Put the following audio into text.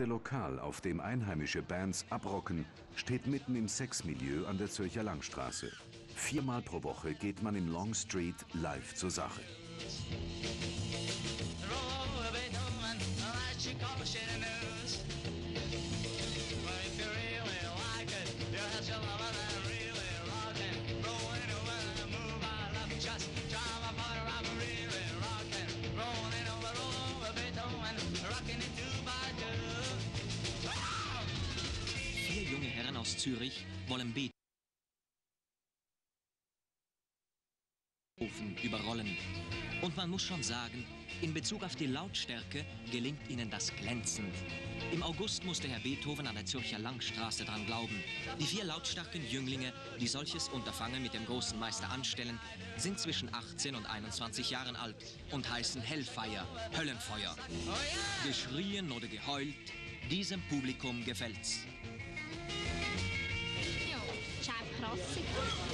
erste Lokal, auf dem einheimische Bands abrocken, steht mitten im Sexmilieu an der Zürcher Langstraße. Viermal pro Woche geht man im Long Street live zur Sache. Vier aus Zürich wollen Beethoven überrollen. Und man muss schon sagen, in Bezug auf die Lautstärke gelingt ihnen das glänzend. Im August musste Herr Beethoven an der Zürcher Langstraße dran glauben. Die vier lautstarken Jünglinge, die solches Unterfangen mit dem großen Meister anstellen, sind zwischen 18 und 21 Jahren alt und heißen Hellfire, Höllenfeuer. Geschrien oder geheult, diesem Publikum gefällt's. I'll see.